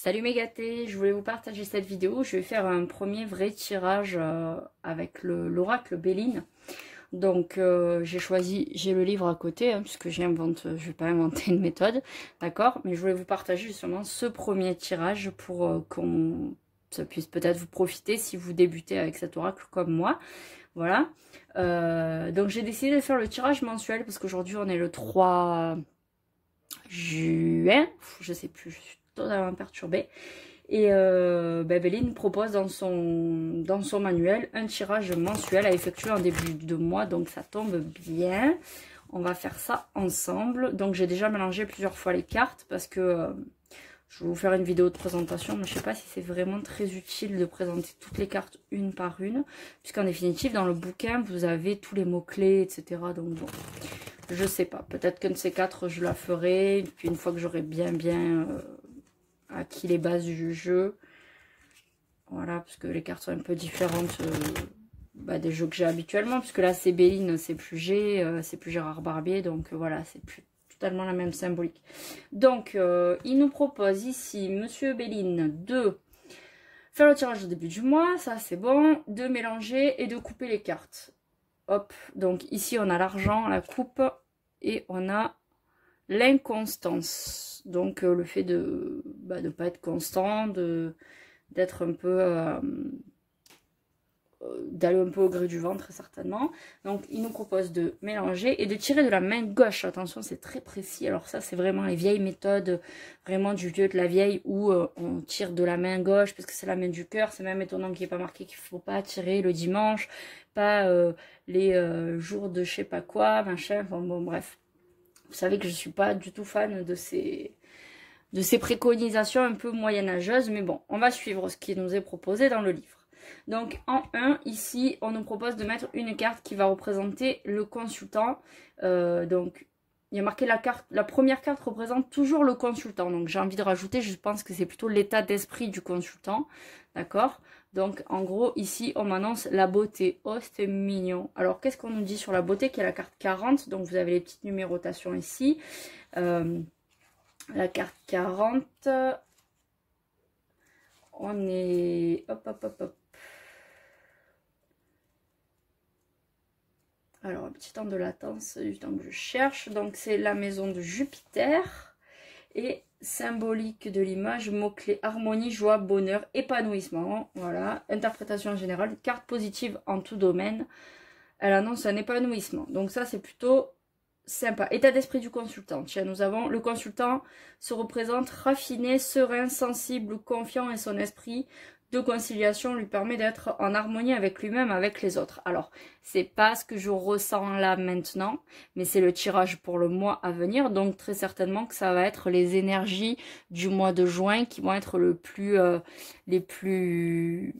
Salut mes je voulais vous partager cette vidéo. Je vais faire un premier vrai tirage euh, avec l'oracle Béline. Donc euh, j'ai choisi, j'ai le livre à côté, hein, puisque j'invente, je vais pas inventer une méthode, d'accord? Mais je voulais vous partager justement ce premier tirage pour euh, qu'on ça puisse peut-être vous profiter si vous débutez avec cet oracle comme moi. Voilà. donc j'ai décidé de faire le tirage mensuel parce qu'aujourd'hui on est le 3 juin, je sais plus, totalement perturbée. Et euh, ben, propose dans son, dans son manuel un tirage mensuel à effectuer en début de mois, donc ça tombe bien. On va faire ça ensemble. Donc j'ai déjà mélangé plusieurs fois les cartes parce que euh, je vais vous faire une vidéo de présentation, mais je sais pas si c'est vraiment très utile de présenter toutes les cartes une par une, puisqu'en définitive dans le bouquin vous avez tous les mots-clés, etc. Donc bon, je sais pas. Peut-être qu'un de ces quatre, je la ferai. Puis une fois que j'aurai bien, bien euh, acquis les bases du jeu. Voilà, parce que les cartes sont un peu différentes euh, bah, des jeux que j'ai habituellement. Puisque là, c'est Béline, c'est plus G, euh, c'est plus Gérard Barbier. Donc voilà, c'est plus totalement la même symbolique. Donc, il nous propose ici, Monsieur Béline, de faire le tirage au début du mois. Ça, c'est bon. De mélanger et de couper les cartes. Hop, donc ici on a l'argent, la coupe, et on a l'inconstance. Donc euh, le fait de ne bah, pas être constant, d'être un peu... Euh, euh, d'aller un peu au gré du ventre certainement. Donc il nous propose de mélanger et de tirer de la main gauche. Attention, c'est très précis. Alors ça, c'est vraiment les vieilles méthodes, vraiment du vieux de la vieille, où on tire de la main gauche parce que c'est la main du cœur. C'est même étonnant qu'il n'y ait pas marqué qu'il ne faut pas tirer le dimanche, pas les jours de je sais pas quoi, machin, bon bref. Vous savez que je suis pas du tout fan de ces, de ces préconisations un peu moyenâgeuses, mais bon, on va suivre ce qui nous est proposé dans le livre. Donc en 1, ici, on nous propose de mettre une carte qui va représenter le consultant. Euh, donc il y a marqué la carte, la première carte représente toujours le consultant. Donc j'ai envie de rajouter, je pense que c'est plutôt l'état d'esprit du consultant. D'accord? Donc en gros, ici, on m'annonce la beauté. Oh, c'est mignon. Alors qu'est-ce qu'on nous dit sur la beauté Qui est la carte 40. Donc vous avez les petites numérotations ici. Euh, la carte 40. On est... Hop, hop, hop, hop. Alors, un petit temps de latence du temps que je cherche. Donc, c'est la maison de Jupiter. Et symbolique de l'image, mot-clé harmonie, joie, bonheur, épanouissement. Voilà, interprétation générale, carte positive en tout domaine. Elle annonce un épanouissement. Donc ça, c'est plutôt sympa. État d'esprit du consultant. Tiens, nous avons le consultant se représente raffiné, serein, sensible, confiant et son esprit de conciliation lui permet d'être en harmonie avec lui-même, avec les autres. Alors, c'est pas ce que je ressens là maintenant, mais c'est le tirage pour le mois à venir, donc très certainement que ça va être les énergies du mois de juin qui vont être le plus, euh, les plus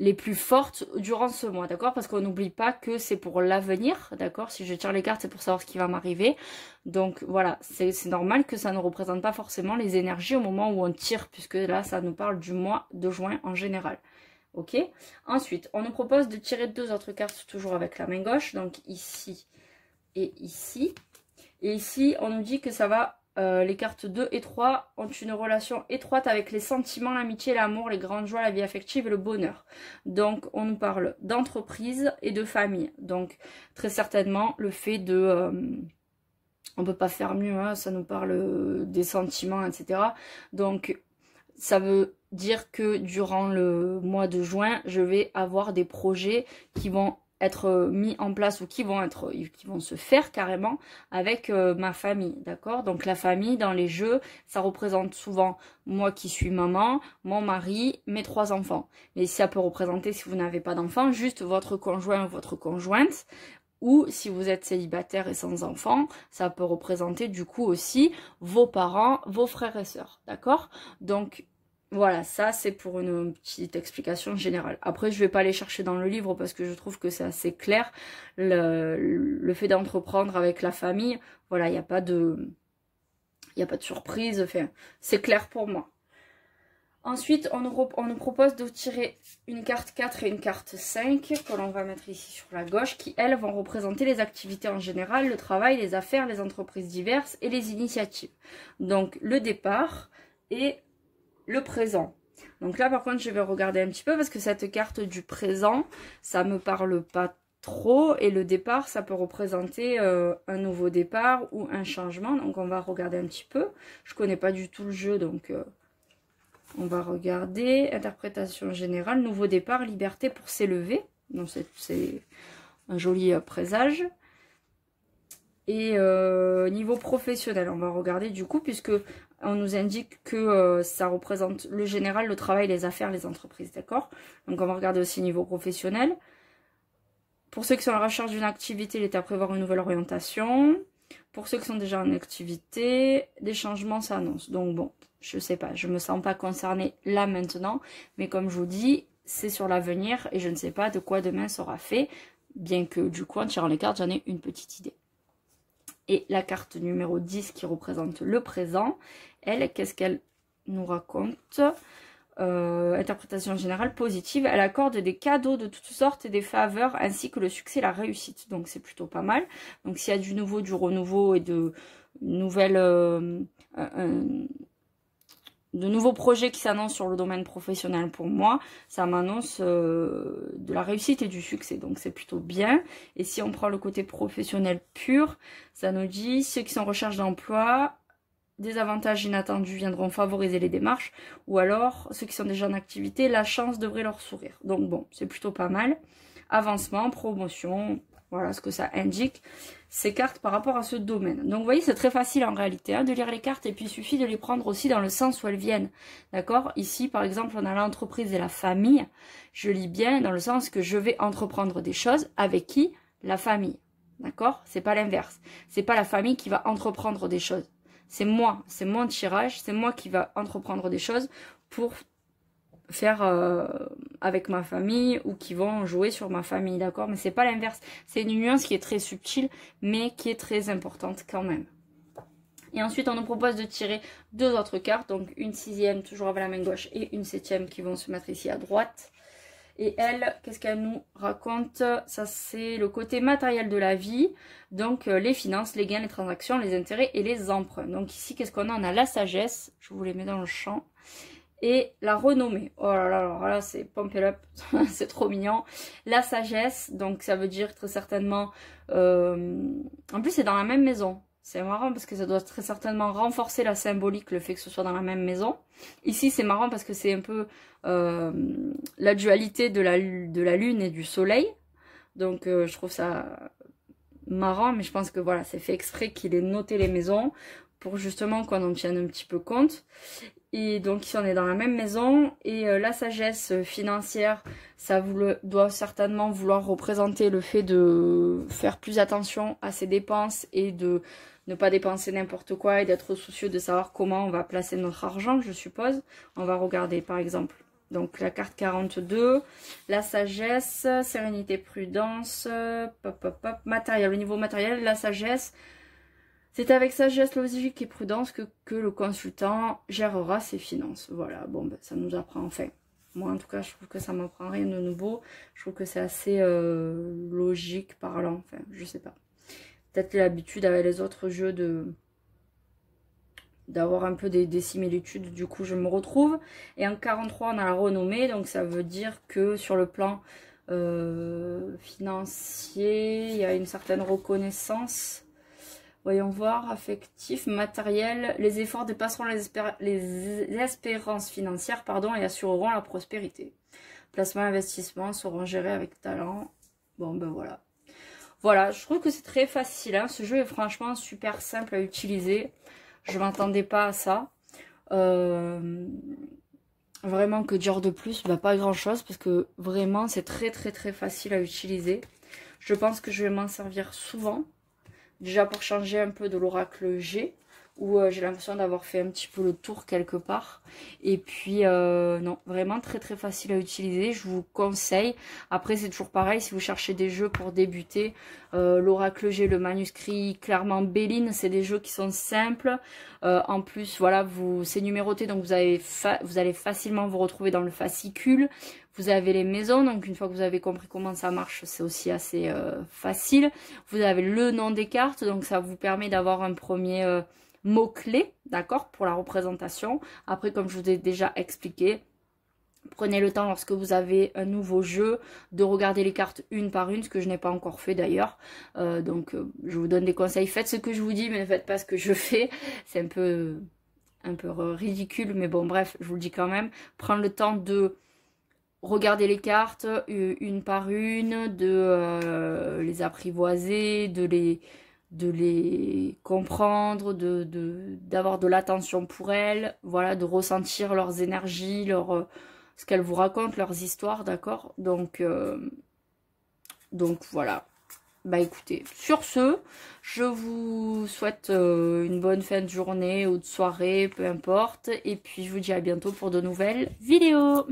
les plus fortes durant ce mois, d'accord? Parce qu'on n'oublie pas que c'est pour l'avenir, d'accord? Si je tire les cartes, c'est pour savoir ce qui va m'arriver. Donc voilà, c'est normal que ça ne représente pas forcément les énergies au moment où on tire, puisque là, ça nous parle du mois de juin en général. Ok? Ensuite, on nous propose de tirer deux autres cartes, toujours avec la main gauche, donc ici et ici. Et ici, on nous dit que ça va euh, les cartes 2 et 3 ont une relation étroite avec les sentiments, l'amitié, l'amour, les grandes joies, la vie affective et le bonheur. Donc on nous parle d'entreprise et de famille. Donc très certainement le fait de... Euh, on peut pas faire mieux, hein, ça nous parle des sentiments, etc. Donc ça veut dire que durant le mois de juin, je vais avoir des projets qui vont être euh, mis en place ou qui vont être qui vont se faire carrément avec euh, ma famille d'accord? Donc la famille dans les jeux ça représente souvent moi qui suis maman mon mari mes trois enfants. Mais ça peut représenter si vous n'avez pas d'enfants juste votre conjoint ou votre conjointe ou si vous êtes célibataire et sans enfant, ça peut représenter du coup aussi vos parents, vos frères et sœurs, d'accord? Donc voilà, ça c'est pour une petite explication générale. Après, je vais pas aller chercher dans le livre parce que je trouve que c'est assez clair. Le, fait d'entreprendre avec la famille, voilà, il n'y a pas de... Il a pas de surprise, enfin, c'est clair pour moi. Ensuite, on nous, on nous, propose de tirer une carte 4 et une carte 5 que l'on va mettre ici sur la gauche qui, elles, vont représenter les activités en général, le travail, les affaires, les entreprises diverses et les initiatives. Donc, le départ et le présent. Donc là, par contre, je vais regarder un petit peu parce que cette carte du présent, ça me parle pas trop. Et le départ, ça peut représenter euh, un nouveau départ ou un changement. Donc on va regarder un petit peu. Je connais pas du tout le jeu, donc euh, on va regarder. Interprétation générale, nouveau départ, liberté pour s'élever. Donc c'est un joli euh, présage. Et niveau professionnel, on va regarder du coup, puisque on nous indique que ça représente le général, le travail, les affaires, les entreprises, d'accord? Donc on va regarder aussi niveau professionnel. Pour ceux qui sont à la recherche d'une activité, il est à prévoir une nouvelle orientation. Pour ceux qui sont déjà en activité, des changements s'annoncent. Donc bon, je sais pas, je me sens pas concernée là maintenant. Mais comme je vous dis, c'est sur l'avenir et je ne sais pas de quoi demain sera fait. Bien que du coup, en tirant les cartes, j'en ai une petite idée. Et la carte numéro 10 qui représente le présent, elle, qu'est-ce qu'elle nous raconte? Euh, interprétation générale positive, elle accorde des cadeaux de toutes sortes et des faveurs ainsi que le succès et la réussite. Donc c'est plutôt pas mal. Donc s'il y a du nouveau, du renouveau et de nouvelles euh, de nouveaux projets qui s'annoncent sur le domaine professionnel pour moi, ça m'annonce euh, de la réussite et du succès. Donc c'est plutôt bien. Et si on prend le côté professionnel pur, ça nous dit ceux qui sont en recherche d'emploi des avantages inattendus viendront favoriser les démarches, ou alors ceux qui sont déjà en activité, la chance devrait leur sourire. Donc bon, c'est plutôt pas mal. Avancement, promotion, voilà ce que ça indique, ces cartes par rapport à ce domaine. Donc vous voyez, c'est très facile en réalité hein, de lire les cartes, et puis il suffit de les prendre aussi dans le sens où elles viennent. D'accord? Ici, par exemple, on a l'entreprise et la famille. Je lis bien dans le sens que je vais entreprendre des choses avec qui? La famille. D'accord? C'est pas l'inverse. C'est pas la famille qui va entreprendre des choses. C'est moi, c'est mon tirage, c'est moi qui va entreprendre des choses pour faire euh, avec ma famille ou qui vont jouer sur ma famille, d'accord? Mais c'est pas l'inverse. C'est une nuance qui est très subtile, mais qui est très importante quand même. Et ensuite, on nous propose de tirer deux autres cartes, donc une sixième toujours avec la main gauche et une septième qui vont se mettre ici à droite. Et elle, qu'est-ce qu'elle nous raconte? Ça, c'est le côté matériel de la vie. Donc, euh, les finances, les gains, les transactions, les intérêts et les emprunts. Donc ici, qu'est-ce qu'on a? On a la sagesse. Je vous les mets dans le champ. Et la renommée. Oh là là, alors là, c'est pump it up. c'est trop mignon. La sagesse, donc ça veut dire très certainement... Euh, en plus, c'est dans la même maison. C'est marrant parce que ça doit très certainement renforcer la symbolique, le fait que ce soit dans la même maison. Ici, c'est marrant parce que c'est un peu euh, la dualité de la, de la lune et du soleil. Donc, euh, je trouve ça marrant, mais je pense que voilà, c'est fait exprès qu'il ait noté les maisons pour justement qu'on en tienne un petit peu compte. Et donc ici on est dans la même maison et euh, la sagesse financière ça doit certainement vouloir représenter le fait de faire plus attention à ses dépenses et de ne pas dépenser n'importe quoi et d'être soucieux de savoir comment on va placer notre argent, je suppose. On va regarder par exemple. Donc la carte 42, la sagesse, sérénité, prudence, pop, pop, pop, matériel. Au niveau matériel, la sagesse, c'est avec sagesse, logique et prudence que, le consultant gérera ses finances. Voilà, bon, ben, ça nous apprend enfin. Moi, en tout cas, je trouve que ça m'apprend rien de nouveau. Je trouve que c'est assez euh, logique, parlant. Enfin, je sais pas peut-être l'habitude avec les autres jeux de d'avoir un peu des, similitudes, du coup je me retrouve. Et en 43 on a la renommée, donc ça veut dire que sur le plan euh, financier, il y a une certaine reconnaissance. Voyons voir, affectif, matériel, les efforts dépasseront les, espérances financières pardon, et assureront la prospérité. Placement investissement seront gérés avec talent. Bon ben voilà, voilà, je trouve que c'est très facile. Hein. Ce jeu est franchement super simple à utiliser. Je m'attendais pas à ça. Euh, vraiment que dire de plus? Bah, Pas grand chose parce que vraiment c'est très très très facile à utiliser. Je pense que je vais m'en servir souvent. Déjà pour changer un peu de l'oracle G où euh, j'ai l'impression d'avoir fait un petit peu le tour quelque part. Et puis, euh, non, vraiment très très facile à utiliser. Je vous conseille. Après, c'est toujours pareil, si vous cherchez des jeux pour débuter, euh, l'Oracle G, le manuscrit, clairement Béline, c'est des jeux qui sont simples. en plus, voilà, vous c'est numéroté, donc vous, avez vous allez facilement vous retrouver dans le fascicule. Vous avez les maisons, donc une fois que vous avez compris comment ça marche, c'est aussi assez facile. Vous avez le nom des cartes, donc ça vous permet d'avoir un premier mots-clés, d'accord, pour la représentation. Après, comme je vous ai déjà expliqué, Prenez le temps lorsque vous avez un nouveau jeu de regarder les cartes une par une, ce que je n'ai pas encore fait d'ailleurs. Euh, donc euh, je vous donne des conseils, faites ce que je vous dis, mais ne faites pas ce que je fais. C'est un peu, un peu ridicule, mais bon bref, je vous le dis quand même. Prendre le temps de regarder les cartes une par une, de euh, les apprivoiser, de les, de les comprendre, de d'avoir de, l'attention pour elles, voilà, de ressentir leurs énergies, leur, ce qu'elles vous racontent, leurs histoires, d'accord? Donc, euh, donc voilà. Bah écoutez, sur ce, je vous souhaite euh, une bonne fin de journée ou de soirée, peu importe. Et puis je vous dis à bientôt pour de nouvelles vidéos.